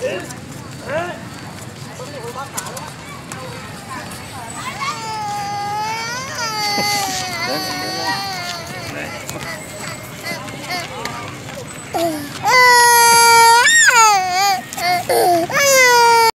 Ha